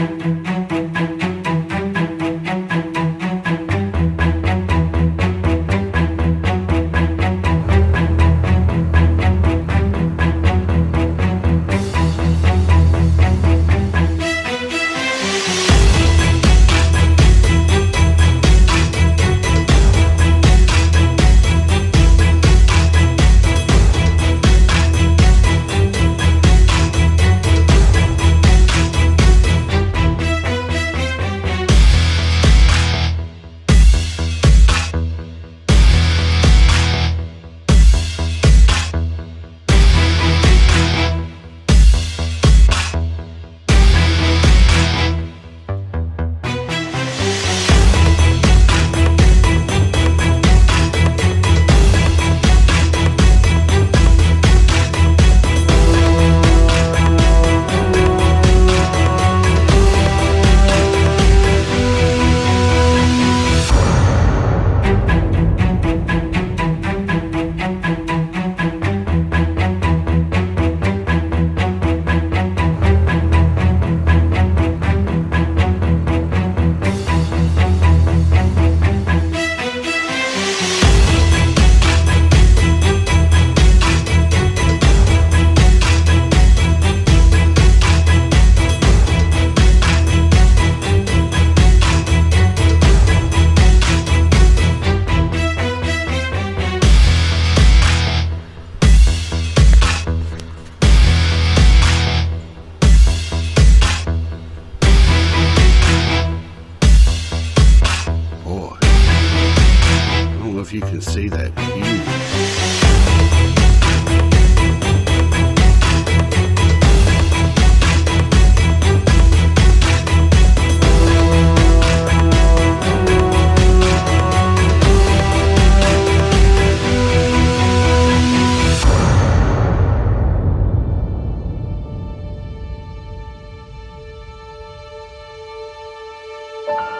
Boy, if you can see that view. you